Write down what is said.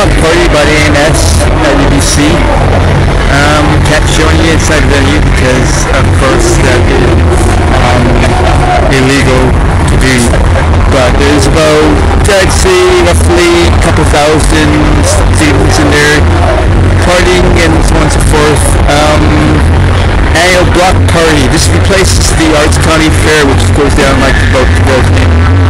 Party, Cody by the AMS UBC. Um, kept showing the inside the venue because of course, that is um, illegal to do. But there's about, I'd say, roughly a couple thousand students in there partying and so on and so forth. Um, annual block party. This replaces the Arts County Fair, which goes down like about 12 minutes.